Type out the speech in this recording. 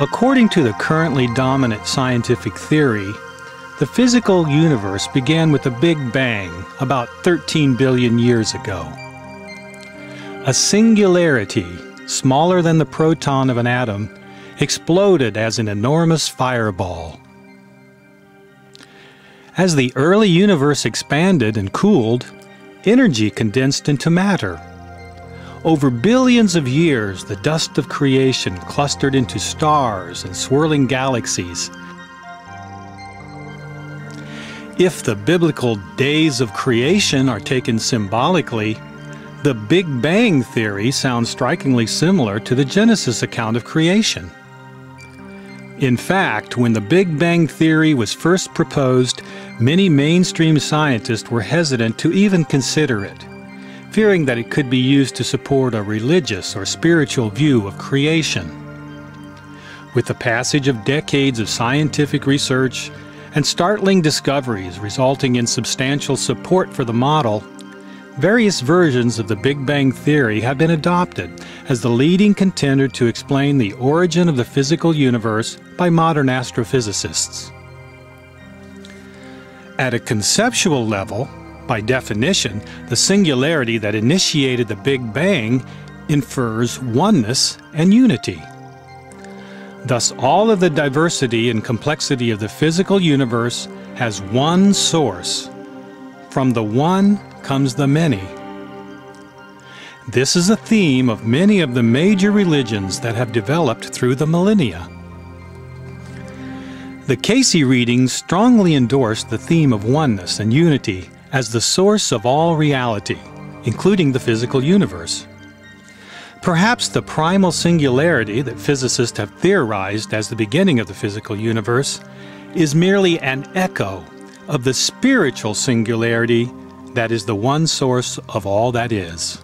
According to the currently dominant scientific theory, the physical universe began with a Big Bang about 13 billion years ago. A singularity, smaller than the proton of an atom, exploded as an enormous fireball. As the early universe expanded and cooled, energy condensed into matter. Over billions of years, the dust of creation clustered into stars and swirling galaxies. If the biblical days of creation are taken symbolically, the Big Bang theory sounds strikingly similar to the Genesis account of creation. In fact, when the Big Bang Theory was first proposed, many mainstream scientists were hesitant to even consider it, fearing that it could be used to support a religious or spiritual view of creation. With the passage of decades of scientific research and startling discoveries resulting in substantial support for the model, Various versions of the Big Bang Theory have been adopted as the leading contender to explain the origin of the physical universe by modern astrophysicists. At a conceptual level, by definition, the singularity that initiated the Big Bang infers oneness and unity. Thus, all of the diversity and complexity of the physical universe has one source. From the one comes the many. This is a theme of many of the major religions that have developed through the millennia. The Cayce readings strongly endorse the theme of oneness and unity as the source of all reality, including the physical universe. Perhaps the primal singularity that physicists have theorized as the beginning of the physical universe is merely an echo of the spiritual singularity that is the one source of all that is.